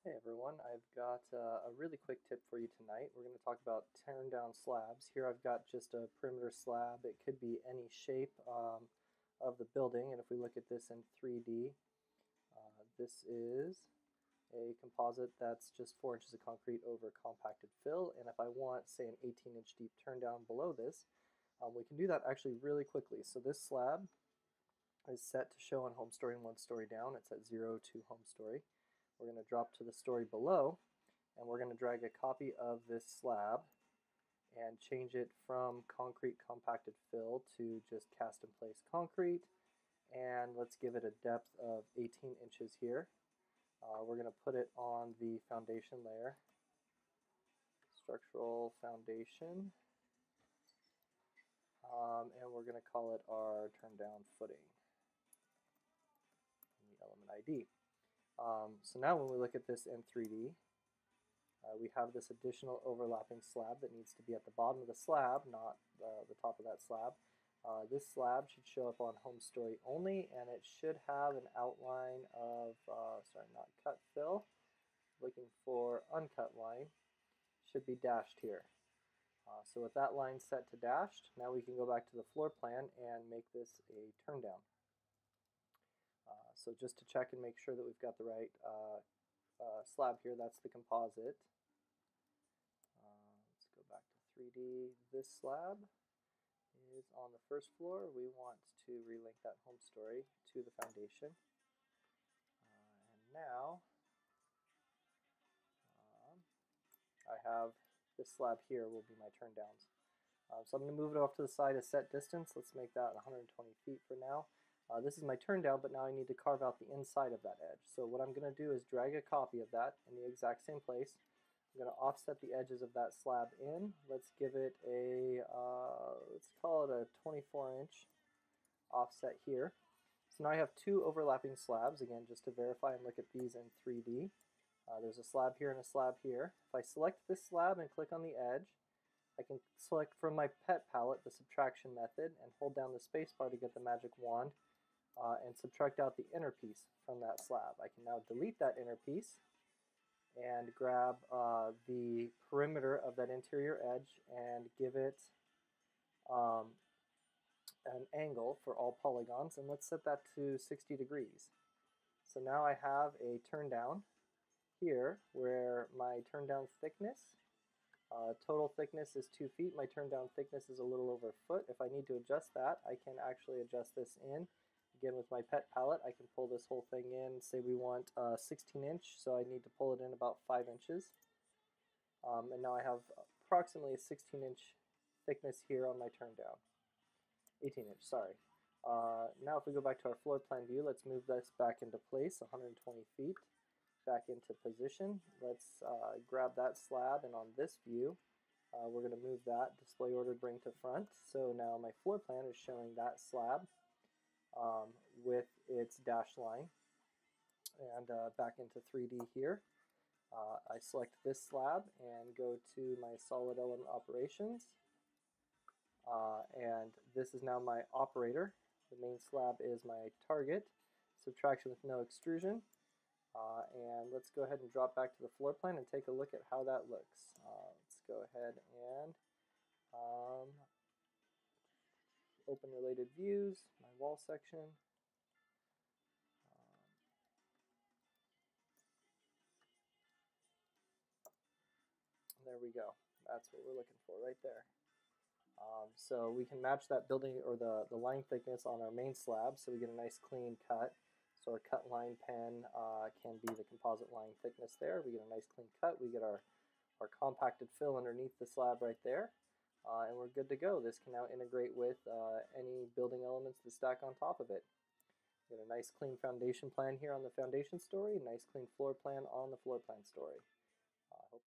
Hey everyone, I've got uh, a really quick tip for you tonight. We're going to talk about tearing down slabs. Here I've got just a perimeter slab. It could be any shape um, of the building, and if we look at this in 3D, uh, this is a composite that's just 4 inches of concrete over compacted fill, and if I want, say, an 18 inch deep turn down below this, um, we can do that actually really quickly. So this slab is set to show on home story and one story down. It's at 0 to home story. We're going to drop to the story below and we're going to drag a copy of this slab and change it from concrete compacted fill to just cast in place concrete and let's give it a depth of 18 inches here. Uh, we're going to put it on the foundation layer, structural foundation, um, and we're going to call it our turn down footing the element ID. Um, so now when we look at this in 3D, uh, we have this additional overlapping slab that needs to be at the bottom of the slab, not uh, the top of that slab. Uh, this slab should show up on home story only, and it should have an outline of, uh, sorry, not cut fill, looking for uncut line, should be dashed here. Uh, so with that line set to dashed, now we can go back to the floor plan and make this a turn down. Uh, so just to check and make sure that we've got the right uh, uh, slab here, that's the composite. let's go back to 3D. This slab is on the first floor. We want to relink that home story to the foundation. Uh, and now um, I have this slab here will be my turn downs. Uh, so I'm going to move it off to the side as set distance. Let's make that 120 feet for now. Uh, this is my turn down, but now I need to carve out the inside of that edge. So what I'm going to do is drag a copy of that in the exact same place. I'm going to offset the edges of that slab in. Let's give it a, uh, let's call it a 24 inch offset here. So now I have two overlapping slabs, again, just to verify and look at these in 3D. Uh, there's a slab here and a slab here. If I select this slab and click on the edge, I can select from my pet palette the subtraction method and hold down the spacebar to get the magic wand uh, and subtract out the inner piece from that slab. I can now delete that inner piece and grab uh, the perimeter of that interior edge and give it um, an angle for all polygons and let's set that to 60 degrees. So now I have a turn down here where my turn down thickness uh, total thickness is 2 feet. My turn down thickness is a little over a foot. If I need to adjust that, I can actually adjust this in Again, with my pet palette, I can pull this whole thing in. Say we want a 16 inch, so I need to pull it in about 5 inches. Um, and now I have approximately a 16 inch thickness here on my turn down. 18 inch, sorry. Uh, now if we go back to our floor plan view, let's move this back into place, 120 feet, back into position. Let's uh, grab that slab, and on this view, uh, we're going to move that display order bring to front. So now my floor plan is showing that slab um, with its dash line. And uh, back into 3D here. Uh, I select this slab and go to my solid element operations. Uh, and this is now my operator. The main slab is my target. Subtraction with no extrusion. Uh, and let's go ahead and drop back to the floor plan and take a look at how that looks. Uh, let's go ahead and um, open related views, my wall section. Um, there we go. That's what we're looking for right there. Um, so we can match that building or the, the line thickness on our main slab so we get a nice clean cut. So our cut line pen uh, can be the composite line thickness there. We get a nice clean cut. We get our, our compacted fill underneath the slab right there uh, and we're good to go. This can now integrate with uh, any building elements that stack on top of it. Have a nice clean foundation plan here on the foundation story, nice clean floor plan on the floor plan story. Uh,